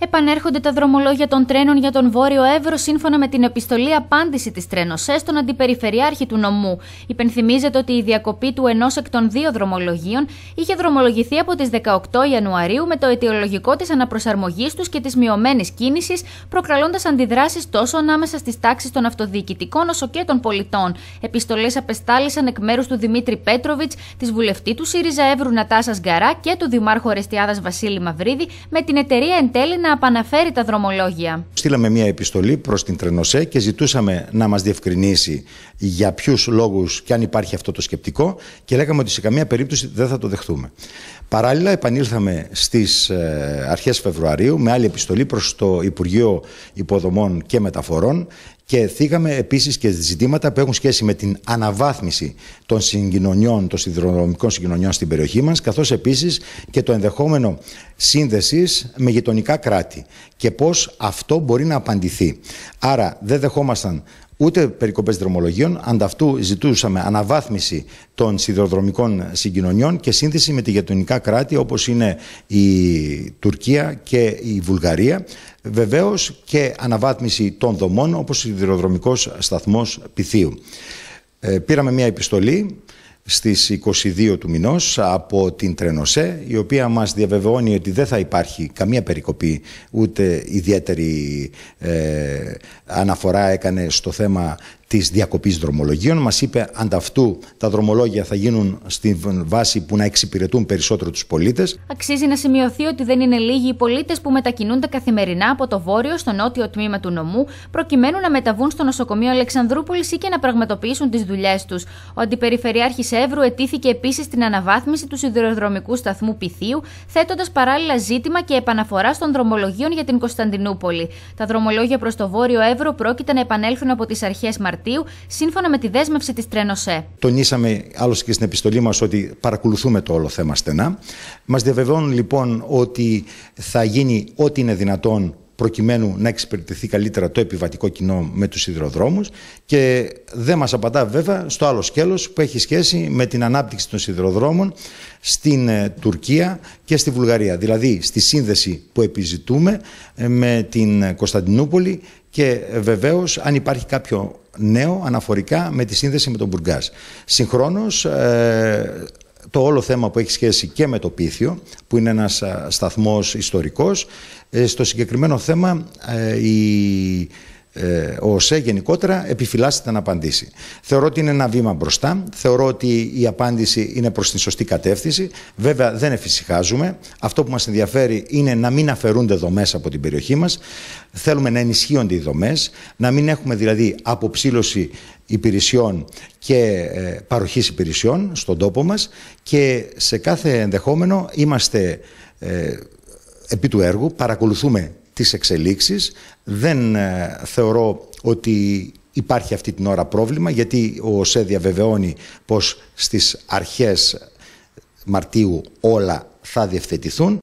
Επανέρχονται τα δρομολόγια των τρένων για τον Βόρειο Εύρο σύμφωνα με την επιστολή απάντηση της Τρένοσέ στον Αντιπεριφερειάρχη του νομού. Υπενθυμίζεται ότι η διακοπή του ενός εκ των δύο δρομολογίων είχε δρομολογηθεί από τις 18 Ιανουαρίου με το αιτιολογικό της αναπροσαρμογής τους και της μειωμένης κίνησης, προκαλώντας αντιδράσεις τόσο ανάμεσα στις τάξεις των αυτοδιοικητικών όσο και των πολιτών. Επιστολές απεστάλησαν εκ μέρους του Δημήτρη Πέτροβιτς, της βουλευτή του ΣΥΡΙΖΑ Εύρου Νατάσας Γκαρά και του Δημάρχου Ρεστιάδα Βασίλη Μαυρίδη με την εταιρεία εν τέλει να απαναφέρει τα δρομολόγια. Στείλαμε μια επιστολή προς την Τρενοσέ και ζητούσαμε να μας διευκρινίσει για ποιους λόγους και αν υπάρχει αυτό το σκεπτικό και λέγαμε ότι σε καμία περίπτωση δεν θα το δεχτούμε. Παράλληλα επανήλθαμε στις ε, αρχές Φεβρουαρίου με άλλη επιστολή προς το Υπουργείο Υποδομών και Μεταφορών και θίγαμε επίσης και ζητήματα που έχουν σχέση με την αναβάθμιση των συγκοινωνιών, των σιδηροδρομικών συγκοινωνιών στην περιοχή μας, καθώς επίσης και το ενδεχόμενο σύνδεσης με γειτονικά κράτη και πώς αυτό μπορεί να απαντηθεί. Άρα δεν δεχόμασταν ούτε περικοπές δρομολογίων, ανταυτού ζητούσαμε αναβάθμιση των σιδηροδρομικών συγκοινωνιών και σύνδεση με τη γειτονικά κράτη όπως είναι η Τουρκία και η Βουλγαρία. Βεβαίως και αναβάθμιση των δομών όπως ο σιδηροδρομικός σταθμός Πυθίου. Ε, πήραμε μια επιστολή στις 22 του μηνός από την Τρενοσέ η οποία μας διαβεβαιώνει ότι δεν θα υπάρχει καμία περικοπή ούτε ιδιαίτερη ε, αναφορά έκανε στο θέμα της διακοπής δρομολογίων. Μας είπε ανταυτού τα δρομολόγια θα γίνουν στη βάση που να εξυπηρετούν περισσότερο τους πολίτες. Αξίζει να σημειωθεί ότι δεν είναι λίγοι οι πολίτες που μετακινούνται καθημερινά από το βόρειο στο νότιο τμήμα του νομού, προκειμένου να μεταβούν στο νοσοκομείο Αλεξανδρούπολης ή και να πραγματοποιήσουν τις δουλειές τους. Ο Αντιπεριφερειάρχης Εύρου ετήθηκε επίσης στην αναβάθμιση του σιδηροδρομικού σταθμού Πυθίου, θέτοντας παράλληλα ζήτημα και επαναφορά των δρομολογίων για την Κωνσταντινούπολη. Τα δρομολόγια προς το βόρειο Εύρο πρόκειται να επανέλθουν από τις αρχές Μαρτίου σύμφωνα με τη δέσμευση της Τρένοσέ. Τονίσαμε άλλωστε και στην επιστολή μας ότι παρακολουθούμε το όλο θέμα στενά. Μας διαβεβαιώνουν λοιπόν ότι θα γίνει ό,τι είναι δυνατόν προκειμένου να εξυπηρετηθεί καλύτερα το επιβατικό κοινό με τους σιδηροδρόμους και δεν μας απαντά βέβαια στο άλλο σκέλος που έχει σχέση με την ανάπτυξη των σιδηροδρόμων στην ε, Τουρκία και στη Βουλγαρία. Δηλαδή στη σύνδεση που επιζητούμε ε, με την Κωνσταντινούπολη και ε, βεβαίως αν υπάρχει κάποιο νέο αναφορικά με τη σύνδεση με τον Μπουργκάς. Συγχρόνως το όλο θέμα που έχει σχέση και με το Πίθιο, που είναι ένας σταθμός ιστορικός. Ε, στο συγκεκριμένο θέμα ε, η ε, ο ΟΣΕ γενικότερα επιφυλάσσεται να απαντήσει. Θεωρώ ότι είναι ένα βήμα μπροστά. Θεωρώ ότι η απάντηση είναι προς την σωστή κατεύθυνση. Βέβαια δεν εφησυχάζουμε. Αυτό που μας ενδιαφέρει είναι να μην αφαιρούνται δομές από την περιοχή μας. Θέλουμε να ενισχύονται οι δομές, να μην έχουμε δηλαδή αποψήλωση υπηρεσιών και ε, παροχής υπηρεσιών στον τόπο μας και σε κάθε ενδεχόμενο είμαστε ε, επί του έργου, παρακολουθούμε τις εξελίξεις. Δεν ε, θεωρώ ότι υπάρχει αυτή την ώρα πρόβλημα γιατί ο ΟΣΕ διαβεβαιώνει πως στις αρχές Μαρτίου όλα θα διευθετηθούν.